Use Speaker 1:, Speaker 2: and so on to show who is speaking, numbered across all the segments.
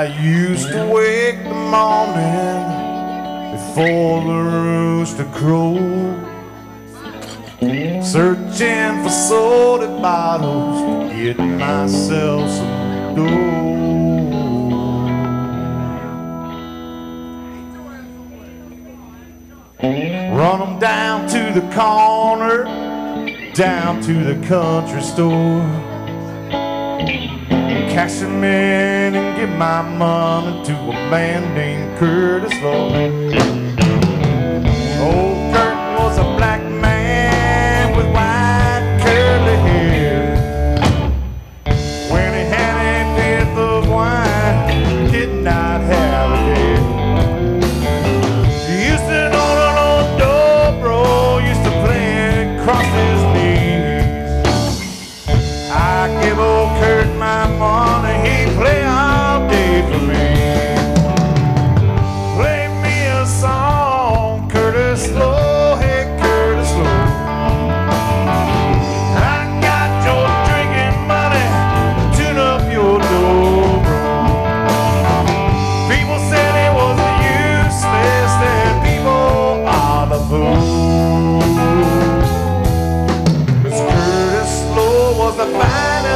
Speaker 1: I used to wake the morning before the rooster crowed, searching for soda bottles to get myself some dough. Run 'em down to the corner, down to the country store. Cash 'em in and give my money to a man named Curtis Loew.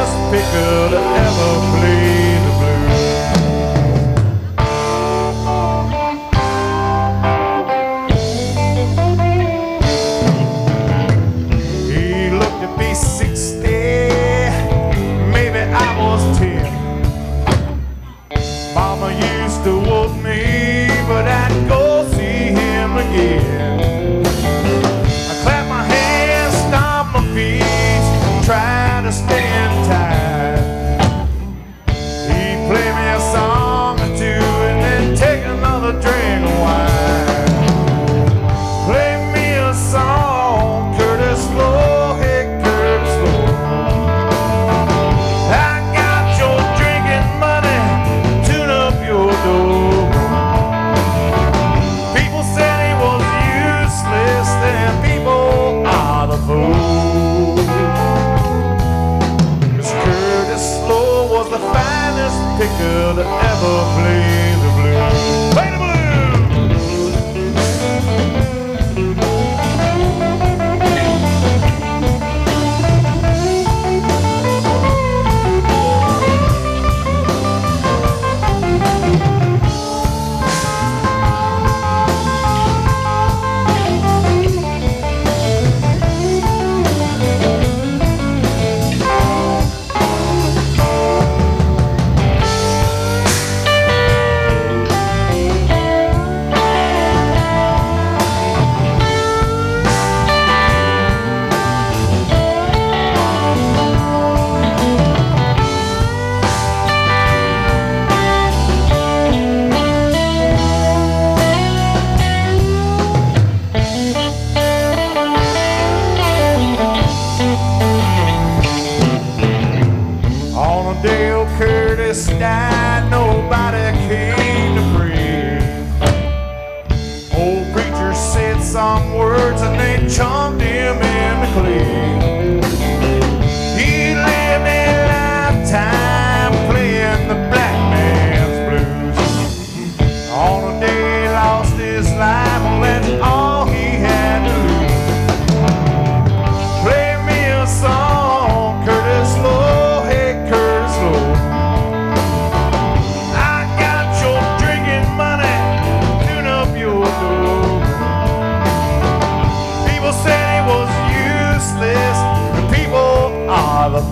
Speaker 1: Finest picker to ever play the blues. He looked to be 60, maybe I was 10. Mama used to whoop me, but I'd go see him again. I clap my hands, stomp my feet, try to stay picker to ever While Dale Curtis died, nobody came to pray. Old preacher said some words and they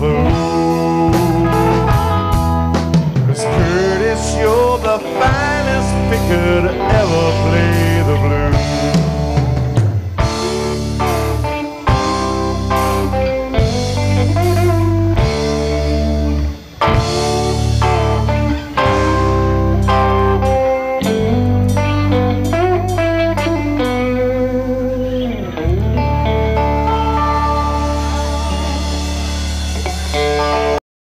Speaker 1: blue. Cause Curtis, you're the finest picker to ever play.